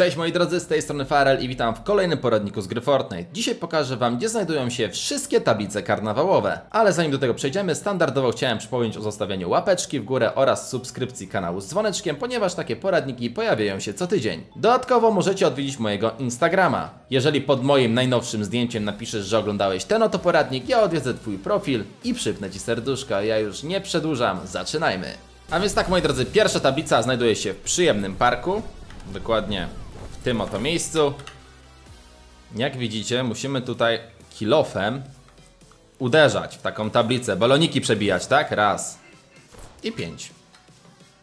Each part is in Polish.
Cześć moi drodzy, z tej strony Farel i witam w kolejnym poradniku z gry Fortnite. Dzisiaj pokażę wam, gdzie znajdują się wszystkie tablice karnawałowe. Ale zanim do tego przejdziemy, standardowo chciałem przypomnieć o zostawieniu łapeczki w górę oraz subskrypcji kanału z dzwoneczkiem, ponieważ takie poradniki pojawiają się co tydzień. Dodatkowo możecie odwiedzić mojego Instagrama. Jeżeli pod moim najnowszym zdjęciem napiszesz, że oglądałeś ten oto poradnik, ja odwiedzę twój profil i przypnę ci serduszka. Ja już nie przedłużam, zaczynajmy. A więc tak moi drodzy, pierwsza tablica znajduje się w przyjemnym parku. Dokładnie w tym oto miejscu. Jak widzicie, musimy tutaj kilofem uderzać w taką tablicę. Baloniki przebijać, tak? Raz. I pięć.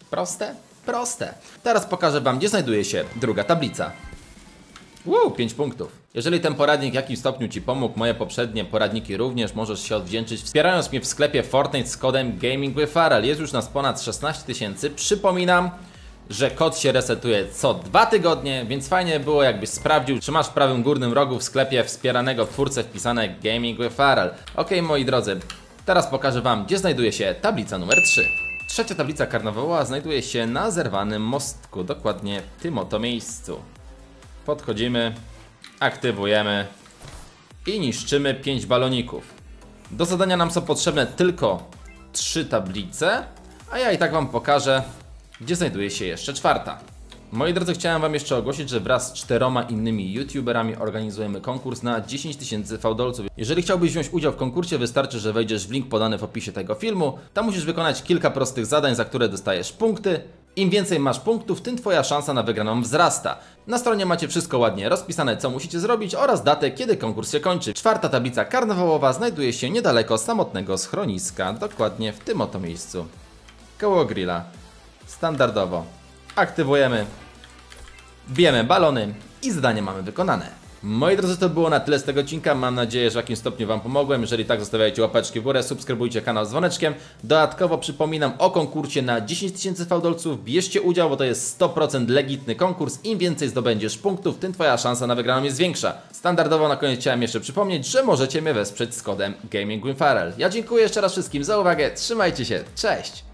Proste? Proste. Teraz pokażę wam, gdzie znajduje się druga tablica. Uuu, 5 punktów. Jeżeli ten poradnik w jakimś stopniu Ci pomógł, moje poprzednie poradniki również możesz się odwdzięczyć wspierając mnie w sklepie Fortnite z kodem Gaming with Farrell. Jest już nas ponad 16 tysięcy. Przypominam, że kod się resetuje co dwa tygodnie, więc fajnie było jakbyś sprawdził, czy masz w prawym górnym rogu w sklepie wspieranego twórcę wpisane Gaming with. Ok, moi drodzy, teraz pokażę Wam, gdzie znajduje się tablica numer 3. Trzecia tablica karnawałowa znajduje się na zerwanym mostku, dokładnie w tym oto miejscu. Podchodzimy, aktywujemy i niszczymy 5 baloników. Do zadania nam są potrzebne tylko 3 tablice, a ja i tak Wam pokażę, gdzie znajduje się jeszcze czwarta. Moi drodzy, chciałem Wam jeszcze ogłosić, że wraz z czteroma innymi youtuberami organizujemy konkurs na 10 tysięcy fałdolców. Jeżeli chciałbyś wziąć udział w konkursie, wystarczy, że wejdziesz w link podany w opisie tego filmu. Tam musisz wykonać kilka prostych zadań, za które dostajesz punkty. Im więcej masz punktów, tym Twoja szansa na wygraną wzrasta. Na stronie macie wszystko ładnie rozpisane, co musicie zrobić oraz datę, kiedy konkurs się kończy. Czwarta tablica karnawałowa znajduje się niedaleko samotnego schroniska, dokładnie w tym oto miejscu. Koło grilla. Standardowo. Aktywujemy. Bijemy balony i zadanie mamy wykonane. Moi drodzy, to było na tyle z tego odcinka. Mam nadzieję, że w jakimś stopniu Wam pomogłem. Jeżeli tak, zostawiajcie łapeczki w górę, subskrybujcie kanał z dzwoneczkiem. Dodatkowo przypominam o konkursie na 10 tysięcy fałdolców. Bierzcie udział, bo to jest 100% legitny konkurs. Im więcej zdobędziesz punktów, tym Twoja szansa na wygraną jest większa. Standardowo na koniec chciałem jeszcze przypomnieć, że możecie mnie wesprzeć z kodem Gaming Ja dziękuję jeszcze raz wszystkim za uwagę. Trzymajcie się. Cześć!